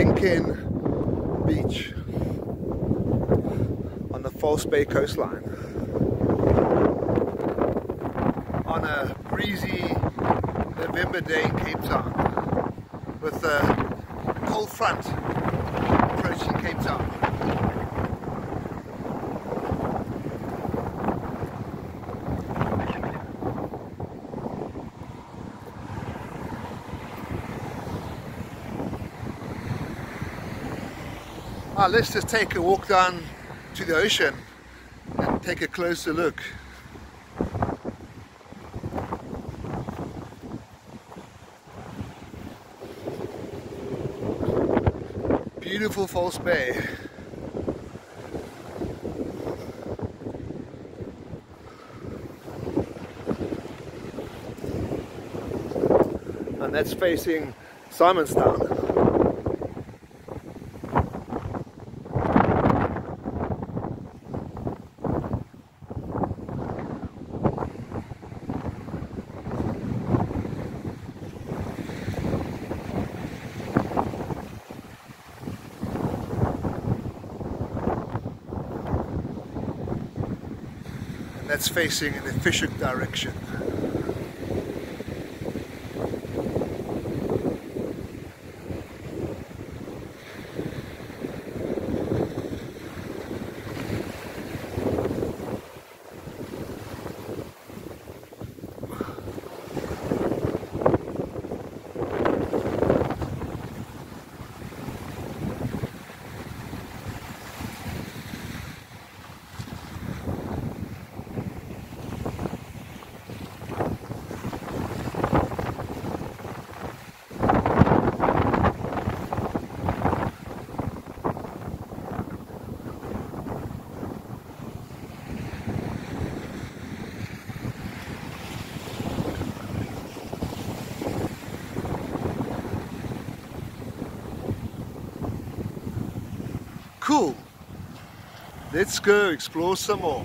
Glencairn Beach on the False Bay coastline. On a breezy November day in Cape Town with a cold front approaching Cape Town. Ah, let's just take a walk down to the ocean and take a closer look. Beautiful False Bay. And that's facing Simonstown. That's facing an efficient direction. Cool. Let's go explore some more.